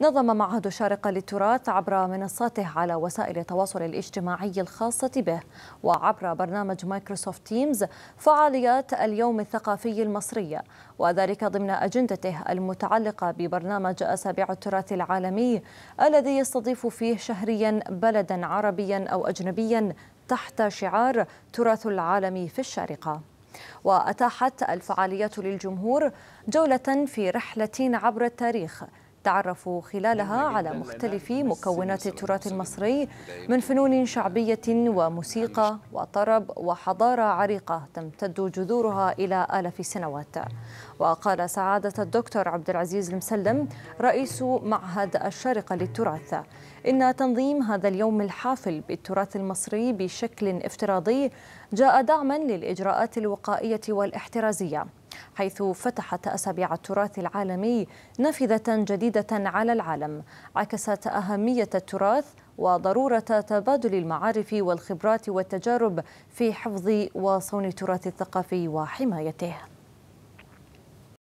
نظم معهد الشارقة للتراث عبر منصاته على وسائل التواصل الاجتماعي الخاصة به. وعبر برنامج مايكروسوفت تيمز فعاليات اليوم الثقافي المصري وذلك ضمن أجندته المتعلقة ببرنامج أسابيع التراث العالمي الذي يستضيف فيه شهريا بلدا عربيا أو أجنبيا تحت شعار تراث العالم في الشارقة. وأتاحت الفعاليات للجمهور جولة في رحلة عبر التاريخ تعرفوا خلالها على مختلف مكونات التراث المصري من فنون شعبية وموسيقى وطرب وحضارة عريقة تمتد جذورها إلى آلاف السنوات. وقال سعادة الدكتور عبد العزيز المسلم رئيس معهد الشارقة للتراث إن تنظيم هذا اليوم الحافل بالتراث المصري بشكل افتراضي جاء دعما للإجراءات الوقائية والاحترازية. حيث فتحت أسابيع التراث العالمي نافذة جديدة على العالم عكست أهمية التراث وضرورة تبادل المعارف والخبرات والتجارب في حفظ وصون التراث الثقافي وحمايته.